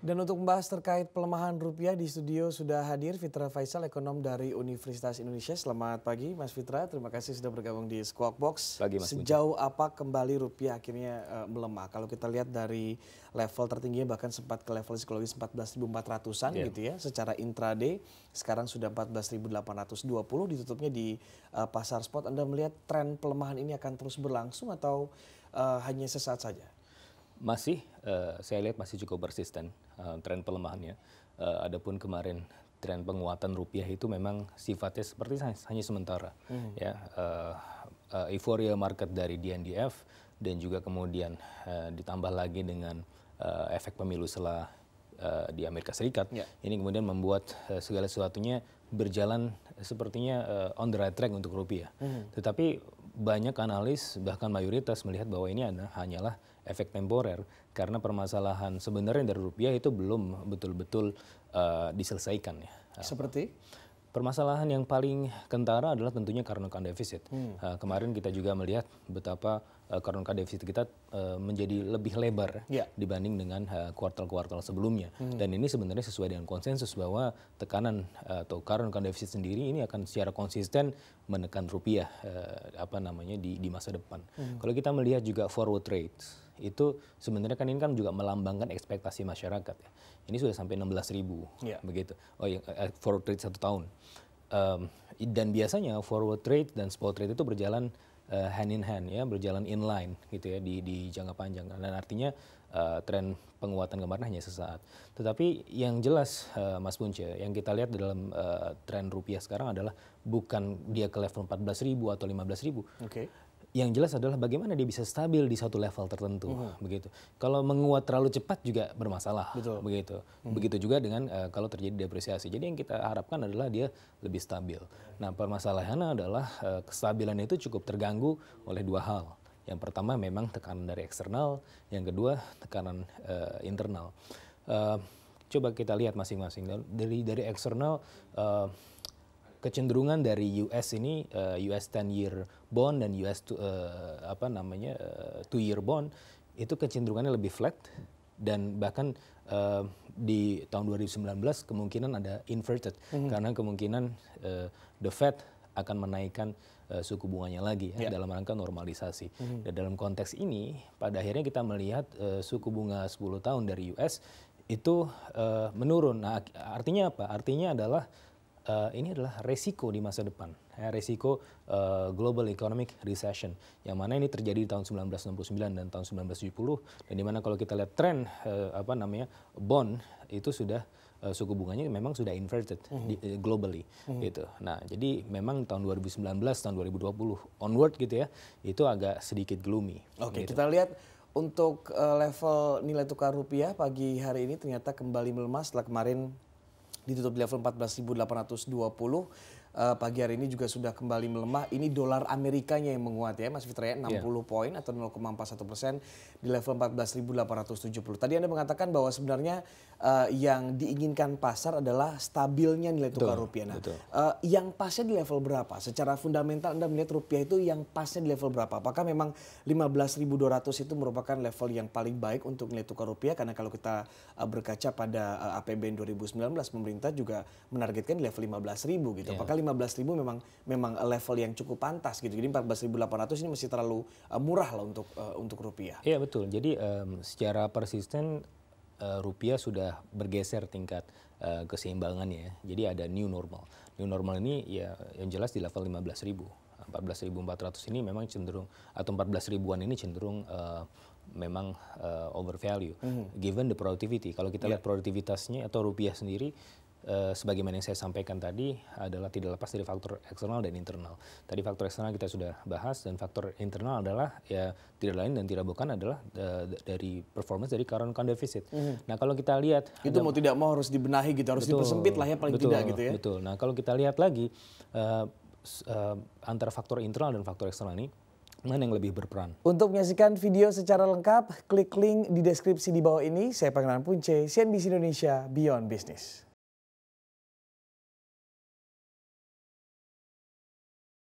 Dan untuk membahas terkait pelemahan rupiah di studio sudah hadir Fitra Faisal, ekonom dari Universitas Indonesia. Selamat pagi Mas Fitra, terima kasih sudah bergabung di Squawk Box. Pagi Mas Sejauh apa kembali rupiah akhirnya uh, melemah? Kalau kita lihat dari level tertingginya bahkan sempat ke level psikologis 14.400-an yeah. gitu ya. Secara intraday sekarang sudah 14.820 ditutupnya di uh, pasar spot. Anda melihat tren pelemahan ini akan terus berlangsung atau uh, hanya sesaat saja? Masih, uh, saya lihat masih cukup persisten uh, tren pelemahannya. Uh, adapun kemarin tren penguatan rupiah itu memang sifatnya seperti hanya sementara. Hmm. Ya, uh, uh, euforia market dari DNDF dan juga kemudian uh, ditambah lagi dengan uh, efek pemilu setelah uh, di Amerika Serikat. Yeah. Ini kemudian membuat uh, segala sesuatunya berjalan sepertinya uh, on the right track untuk rupiah. Hmm. Tetapi banyak analis bahkan mayoritas melihat bahwa ini hanyalah efek temporer karena permasalahan sebenarnya dari rupiah itu belum betul-betul uh, diselesaikan ya. Seperti? Permasalahan yang paling kentara adalah tentunya current account deficit. Hmm. Uh, kemarin kita juga melihat betapa current account deficit kita uh, menjadi lebih lebar yeah. dibanding dengan kuartal-kuartal uh, sebelumnya. Hmm. Dan ini sebenarnya sesuai dengan konsensus bahwa tekanan atau current account deficit sendiri ini akan secara konsisten menekan rupiah apa namanya di, di masa depan. Hmm. Kalau kita melihat juga forward rates itu sebenarnya kan ini kan juga melambangkan ekspektasi masyarakat ya. Ini sudah sampai 16 ribu yeah. begitu. Oh ya forward rate satu tahun. Um, dan biasanya forward rate dan spot rate itu berjalan uh, hand in hand ya, berjalan inline gitu ya di di jangka panjang. Dan artinya uh, tren penguatan kemarin hanya sesaat. Tetapi yang jelas uh, Mas Punce, yang kita lihat dalam uh, tren rupiah sekarang adalah bukan dia ke level 14.000 atau 15.000. Okay yang jelas adalah bagaimana dia bisa stabil di satu level tertentu hmm. begitu. Kalau menguat terlalu cepat juga bermasalah Betul. begitu. Hmm. Begitu juga dengan uh, kalau terjadi depresiasi. Jadi yang kita harapkan adalah dia lebih stabil. Nah, permasalahannya adalah uh, kestabilan itu cukup terganggu oleh dua hal. Yang pertama memang tekanan dari eksternal, yang kedua tekanan uh, internal. Uh, coba kita lihat masing-masing dari dari eksternal uh, kecenderungan dari US ini uh, US 10 year bond dan US to, uh, apa namanya uh, two year bond itu kecenderungannya lebih flat dan bahkan uh, di tahun 2019 kemungkinan ada inverted mm -hmm. karena kemungkinan uh, the Fed akan menaikkan uh, suku bunganya lagi ya, yeah. dalam rangka normalisasi. Mm -hmm. Dan dalam konteks ini pada akhirnya kita melihat uh, suku bunga 10 tahun dari US itu uh, menurun. Nah, artinya apa? Artinya adalah uh, ini adalah resiko di masa depan, ya, resiko uh, global economic recession, yang mana ini terjadi di tahun 1969 dan tahun 1970, dan di mana kalau kita lihat tren uh, apa namanya bond itu sudah uh, suku bunganya memang sudah inverted mm -hmm. di, uh, globally, mm -hmm. gitu. Nah, jadi memang tahun 2019, tahun 2020 onward gitu ya, itu agak sedikit gloomy. Oke, okay, gitu. kita lihat untuk uh, level nilai tukar rupiah pagi hari ini ternyata kembali melemah setelah kemarin ditutup di level 14.820 uh, pagi hari ini juga sudah kembali melemah. Ini dolar Amerikanya yang menguat ya Mas Fitra ya, 60 yeah. poin atau 0,41 persen di level 14.870. Tadi Anda mengatakan bahwa sebenarnya uh, yang diinginkan pasar adalah stabilnya nilai tukar betul, rupiah. Nah, Uh, yang pasnya di level berapa? Secara fundamental Anda melihat rupiah itu yang pasnya di level berapa? Apakah memang 15.200 itu merupakan level yang paling baik untuk nilai tukar rupiah? Karena kalau kita uh, berkaca pada uh, APBN 2019, pemerintah juga menargetkan di level 15.000 gitu. Yeah. Apakah 15.000 memang memang level yang cukup pantas gitu. Jadi 14.800 ini masih terlalu uh, murah lah untuk uh, untuk rupiah. Iya betul. Jadi um, secara persisten uh, rupiah sudah bergeser tingkat uh, keseimbangannya. Jadi ada new normal. New normal ini ya yang jelas di level 15.000. 14.400 ini memang cenderung atau 14 ribuan ini cenderung uh, memang uh, over value mm -hmm. given the productivity. Kalau kita yeah. lihat produktivitasnya atau rupiah sendiri Uh, sebagaimana yang saya sampaikan tadi adalah tidak lepas dari faktor eksternal dan internal. Tadi faktor eksternal kita sudah bahas dan faktor internal adalah ya tidak lain dan tidak bukan adalah uh, dari performance dari current account deficit. Mm -hmm. Nah kalau kita lihat itu ada, mau tidak mau harus dibenahi gitu, harus betul, dipersempit lah ya paling betul, tidak gitu ya. Betul. Nah kalau kita lihat lagi uh, uh, antara faktor internal dan faktor eksternal ini mana yang lebih berperan. Untuk menyaksikan video secara lengkap, klik link di deskripsi di bawah ini. Saya Pangeran Punce, CNBC Indonesia, Beyond Business.